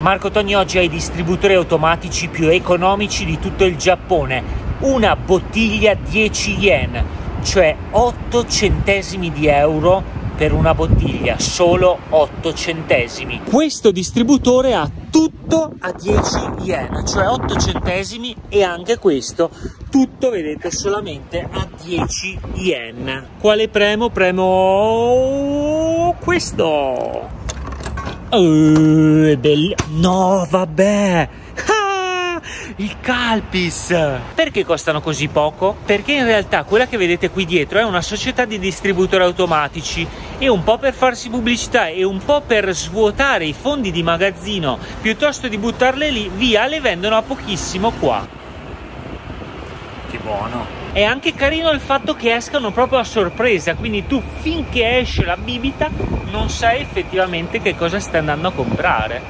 Marco Togni oggi ha i distributori automatici più economici di tutto il Giappone. Una bottiglia 10 yen, cioè 8 centesimi di euro per una bottiglia, solo 8 centesimi. Questo distributore ha tutto a 10 yen, cioè 8 centesimi e anche questo tutto vedete solamente a 10 yen. Quale premo? Premo questo. Oh, è. No, vabbè. Ah, il Calpis. Perché costano così poco? Perché in realtà quella che vedete qui dietro è una società di distributori automatici e un po' per farsi pubblicità e un po' per svuotare i fondi di magazzino piuttosto di buttarle lì, via, le vendono a pochissimo qua. Che buono. È anche carino il fatto che escano proprio a sorpresa, quindi tu finché esce la bibita non sai effettivamente che cosa stai andando a comprare.